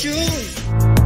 shoes.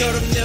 showed him